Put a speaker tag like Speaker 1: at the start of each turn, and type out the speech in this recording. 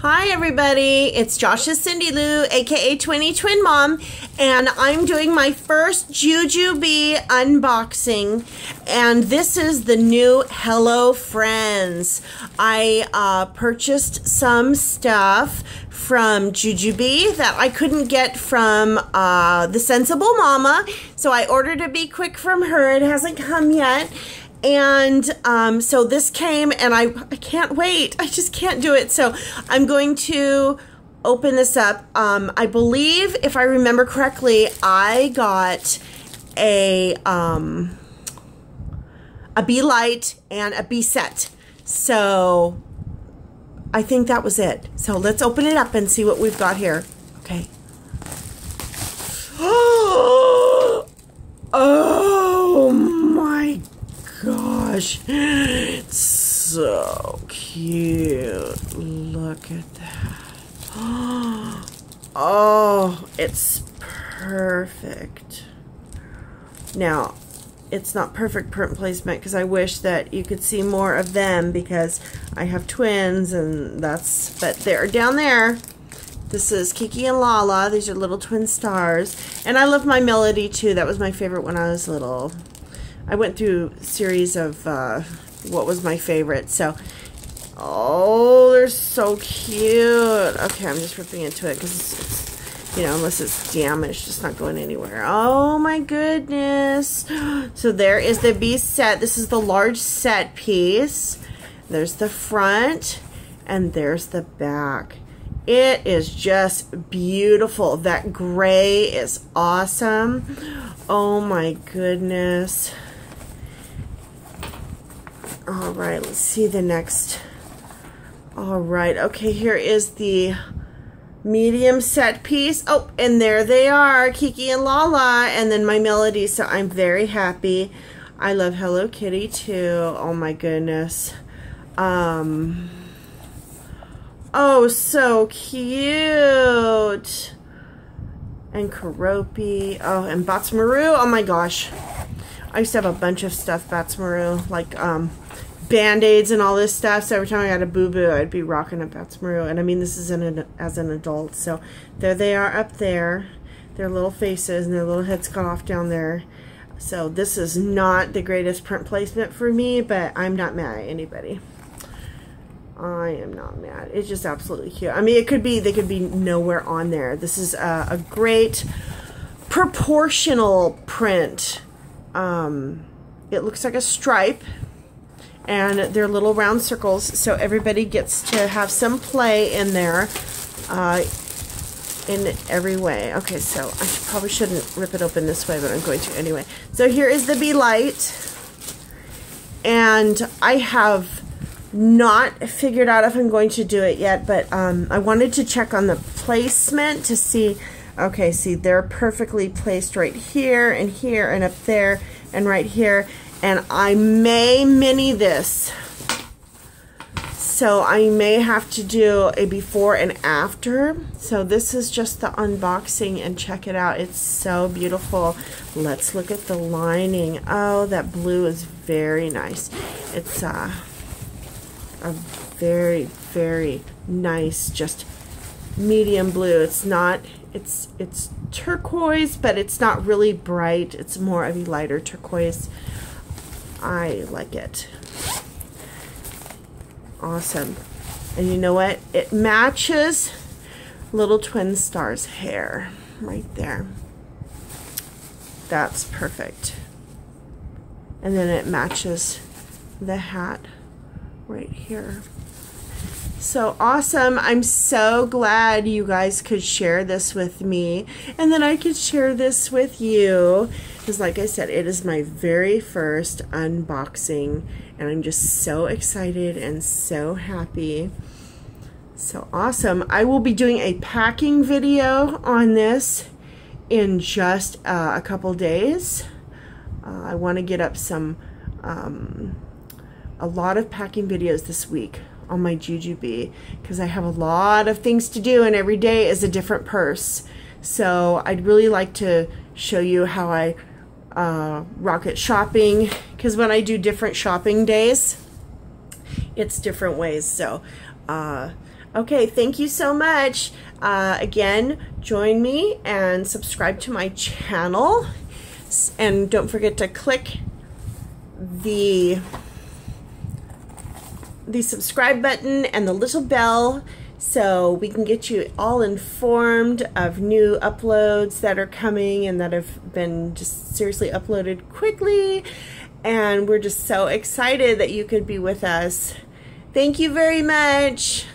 Speaker 1: Hi everybody, it's Josh's Cindy Lou, aka Twinny Twin Mom, and I'm doing my first Jujube unboxing, and this is the new Hello Friends. I uh, purchased some stuff from Jujube that I couldn't get from uh, the Sensible Mama, so I ordered a Be Quick from her. It hasn't come yet, and um, so this came and I, I can't wait. I just can't do it. So I'm going to open this up. Um, I believe, if I remember correctly, I got a, um, a Be Light and a Be Set. So I think that was it. So let's open it up and see what we've got here. Okay. Oh gosh. It's so cute. Look at that. Oh, it's perfect. Now, it's not perfect print placement because I wish that you could see more of them because I have twins and that's, but they're down there. This is Kiki and Lala. These are little twin stars. And I love my Melody too. That was my favorite when I was little. I went through a series of uh, what was my favorite. So, oh, they're so cute. Okay, I'm just ripping into it because, it's, you know, unless it's damaged, it's not going anywhere. Oh my goodness. So there is the Be set. This is the large set piece. There's the front and there's the back. It is just beautiful. That gray is awesome. Oh my goodness. All right, let's see the next. All right, okay, here is the medium set piece. Oh, and there they are, Kiki and Lala, and then my melody. So I'm very happy. I love Hello Kitty too. Oh my goodness. Um, oh, so cute. And Keroppi. Oh, and Badtz-Maru. Oh my gosh. I used to have a bunch of stuff, Badtz-Maru, like um, band-aids and all this stuff. So every time I had a boo-boo, I'd be rocking a Badtz-Maru. And I mean, this is an, as an adult. So there they are up there. Their little faces and their little heads cut off down there. So this is not the greatest print placement for me, but I'm not mad at anybody. I am not mad. It's just absolutely cute. I mean, it could be, they could be nowhere on there. This is a, a great proportional print. Um, it looks like a stripe and they're little round circles so everybody gets to have some play in there uh, in every way. Okay, so I probably shouldn't rip it open this way, but I'm going to anyway. So here is the Be Light, and I have not figured out if I'm going to do it yet, but um, I wanted to check on the placement to see, okay, see, they're perfectly placed right here and here and up there and right here and I may mini this. So I may have to do a before and after. So this is just the unboxing and check it out. It's so beautiful. Let's look at the lining. Oh, that blue is very nice. It's uh, a very, very nice, just medium blue. It's not, it's, it's turquoise, but it's not really bright. It's more of a lighter turquoise. I like it. Awesome. And you know what? It matches Little Twin Star's hair right there. That's perfect. And then it matches the hat right here. So awesome. I'm so glad you guys could share this with me and then I could share this with you. Because like I said, it is my very first unboxing and I'm just so excited and so happy. So awesome. I will be doing a packing video on this in just uh, a couple days. Uh, I want to get up some, um, a lot of packing videos this week on my Jujube because I have a lot of things to do and every day is a different purse. So I'd really like to show you how I uh, rocket shopping because when I do different shopping days, it's different ways. So uh, Okay, thank you so much. Uh, again, join me and subscribe to my channel. And don't forget to click the the subscribe button and the little bell so we can get you all informed of new uploads that are coming and that have been just seriously uploaded quickly. And we're just so excited that you could be with us. Thank you very much